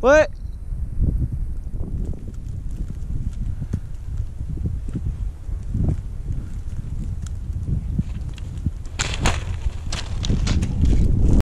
What?